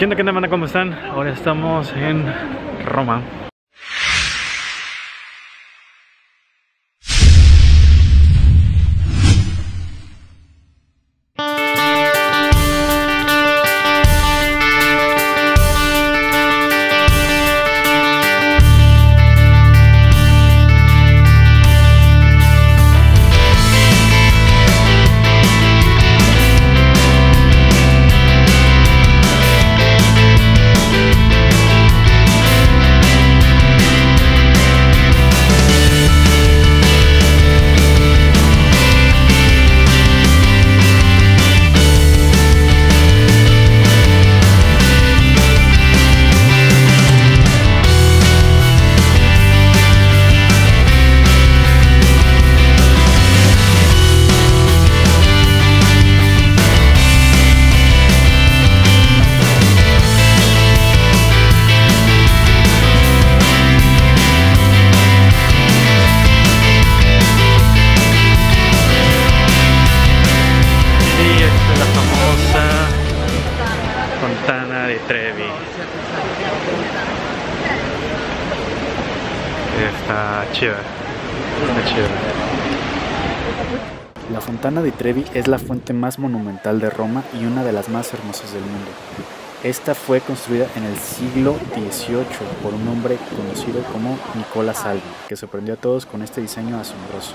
¿Qué onda, qué onda? ¿Cómo están? Ahora estamos en Roma. Trevi. Está chida. Está chida. La Fontana di Trevi es la fuente más monumental de Roma y una de las más hermosas del mundo. Esta fue construida en el siglo XVIII por un hombre conocido como Nicola Salvi, que sorprendió a todos con este diseño asombroso.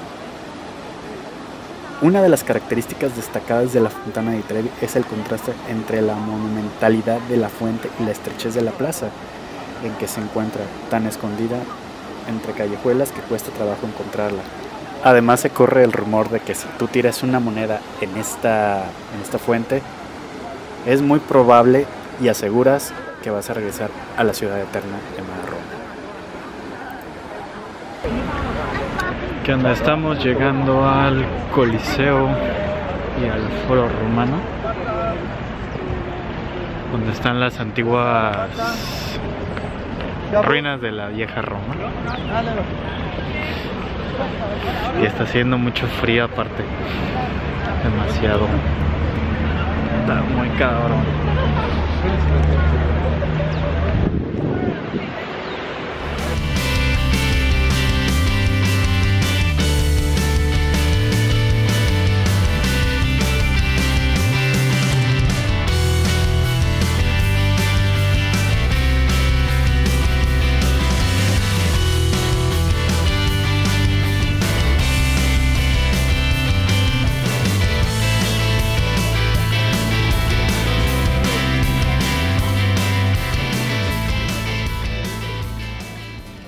Una de las características destacadas de la Fontana di Trevi es el contraste entre la monumentalidad de la fuente y la estrechez de la plaza en que se encuentra, tan escondida entre callejuelas que cuesta trabajo encontrarla. Además se corre el rumor de que si tú tiras una moneda en esta, en esta fuente, es muy probable y aseguras que vas a regresar a la ciudad eterna llamada Roma. ¿Qué onda? Estamos llegando al Coliseo y al Foro Romano, donde están las antiguas ruinas de la vieja Roma. Y está haciendo mucho frío aparte. Demasiado. Está muy cabrón.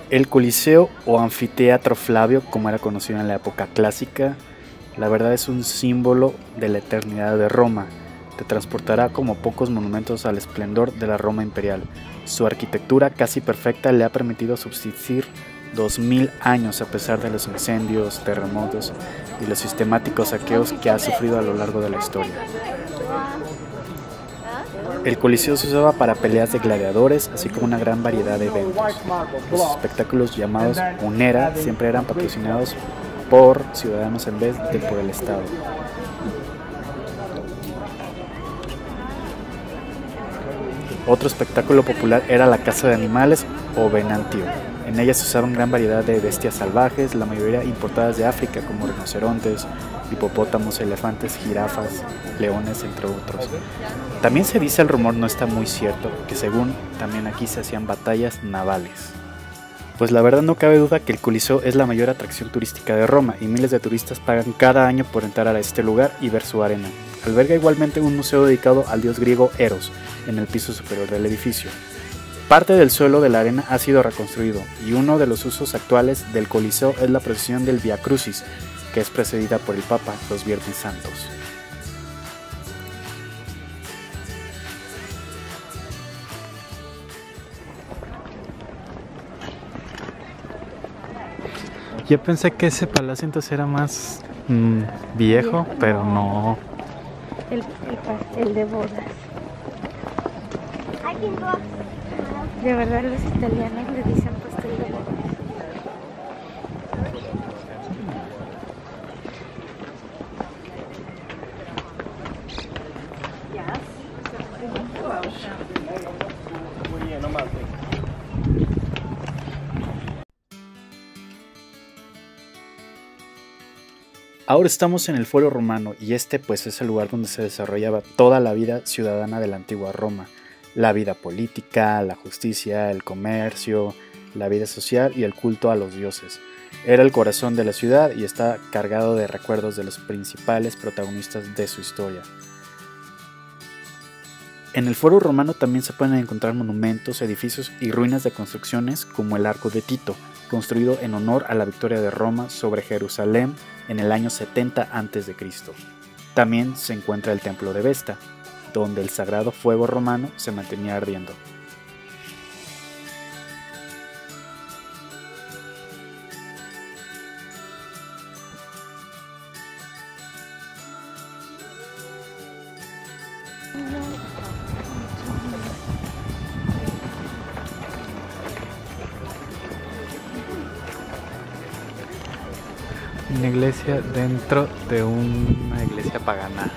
El Coliseo o Anfiteatro Flavio, como era conocido en la época clásica, la verdad es un símbolo de la eternidad de Roma. Te transportará como pocos monumentos al esplendor de la Roma imperial. Su arquitectura casi perfecta le ha permitido subsistir 2000 años a pesar de los incendios, terremotos y los sistemáticos saqueos que ha sufrido a lo largo de la historia. El coliseo se usaba para peleas de gladiadores, así como una gran variedad de eventos. Los espectáculos llamados Munera siempre eran patrocinados por ciudadanos en vez de por el Estado. Otro espectáculo popular era la caza de animales o venantio. En ella se usaban gran variedad de bestias salvajes, la mayoría importadas de África, como rinocerontes, hipopótamos, elefantes, jirafas, leones, entre otros. También se dice, el rumor no está muy cierto, que según también aquí se hacían batallas navales. Pues la verdad no cabe duda que el Coliseo es la mayor atracción turística de Roma y miles de turistas pagan cada año por entrar a este lugar y ver su arena. Alberga igualmente un museo dedicado al dios griego Eros en el piso superior del edificio. Parte del suelo de la arena ha sido reconstruido y uno de los usos actuales del Coliseo es la procesión del Via Crucis, que es precedida por el Papa los Viernes Santos. Yo pensé que ese palacio entonces era más mm, viejo, pero no. El, el pastel de bodas. De verdad los italianos le dicen Ahora estamos en el Foro Romano y este pues es el lugar donde se desarrollaba toda la vida ciudadana de la antigua Roma, la vida política, la justicia, el comercio, la vida social y el culto a los dioses. Era el corazón de la ciudad y está cargado de recuerdos de los principales protagonistas de su historia. En el Foro Romano también se pueden encontrar monumentos, edificios y ruinas de construcciones como el Arco de Tito, construido en honor a la victoria de Roma sobre Jerusalén en el año 70 a.C. También se encuentra el Templo de Vesta, donde el sagrado fuego romano se mantenía ardiendo. Una iglesia dentro de una iglesia pagana.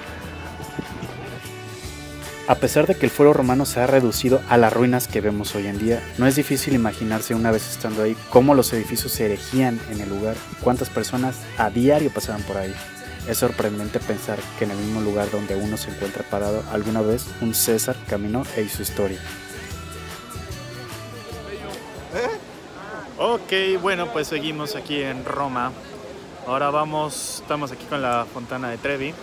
A pesar de que el fuero romano se ha reducido a las ruinas que vemos hoy en día, no es difícil imaginarse una vez estando ahí cómo los edificios se erigían en el lugar y cuántas personas a diario pasaban por ahí. Es sorprendente pensar que en el mismo lugar donde uno se encuentra parado, alguna vez un César caminó e hizo historia. Ok, bueno, pues seguimos aquí en Roma. Ahora vamos, estamos aquí con la fontana de Trevi.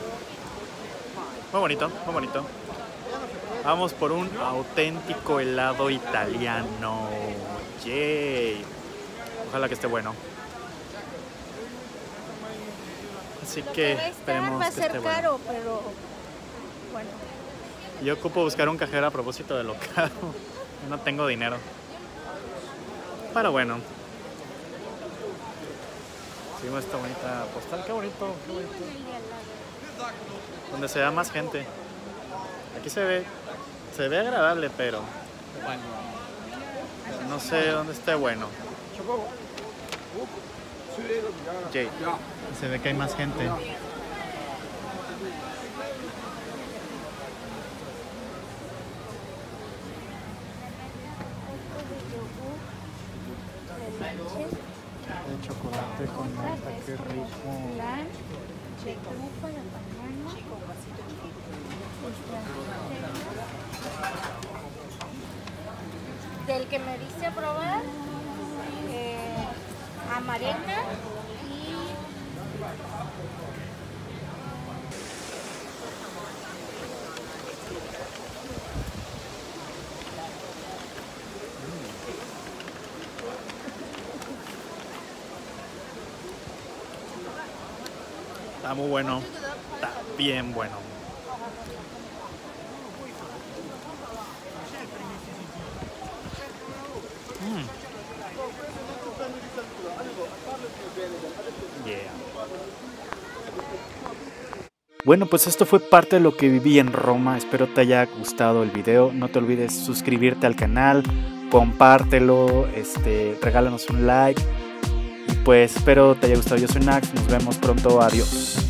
Muy bonito, muy bonito. Vamos por un auténtico helado italiano. Yay. Ojalá que esté bueno. Así que esperemos va a que esté bueno. caro, pero bueno. Yo ocupo buscar un cajero a propósito de lo caro. No tengo dinero. Pero bueno. Seguimos esta bonita postal. Qué bonito, qué bonito. Donde se vea más gente. Aquí se ve, se ve agradable, pero no sé dónde esté bueno. Jay, se ve que hay más gente. De chocolate con nata, qué rico. Del que me diste probar, eh, amarena y Está muy bueno. Está bien bueno. Mm. Bueno, pues esto fue parte de lo que viví en Roma. Espero te haya gustado el video. No te olvides suscribirte al canal, compártelo, este, regálanos un like. Y pues espero te haya gustado. Yo soy Nax. Nos vemos pronto. Adiós.